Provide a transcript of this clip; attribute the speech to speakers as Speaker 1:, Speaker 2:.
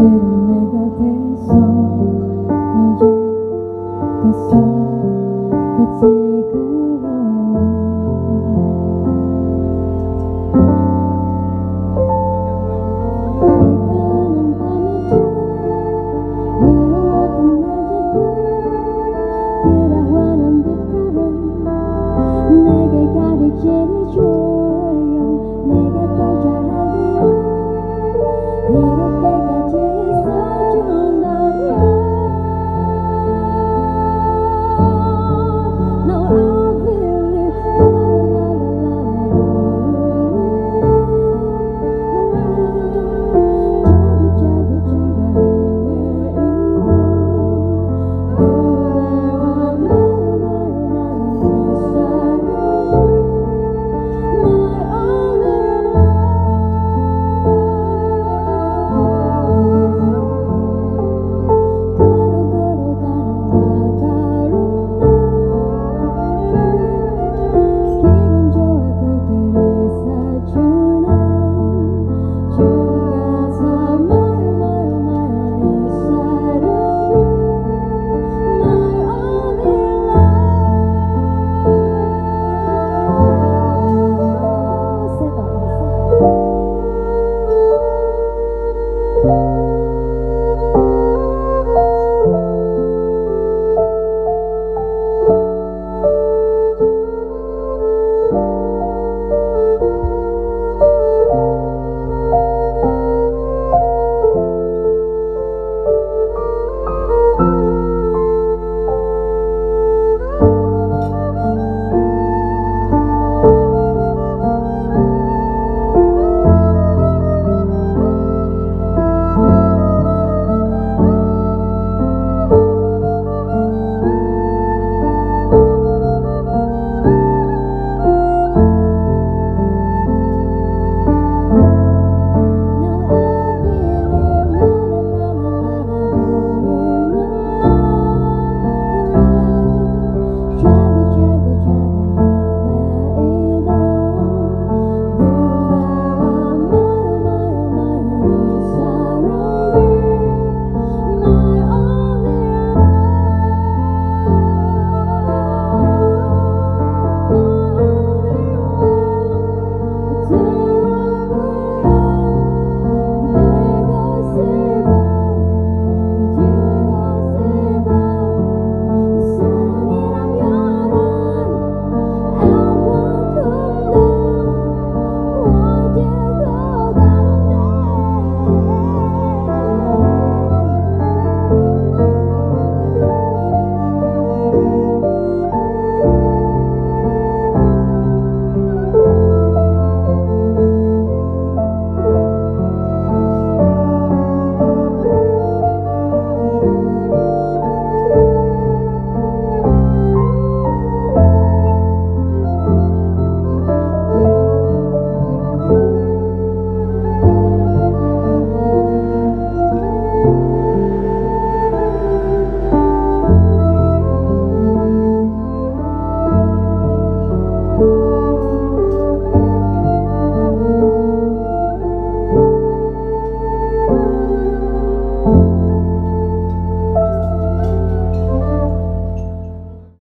Speaker 1: It'll
Speaker 2: Thank you.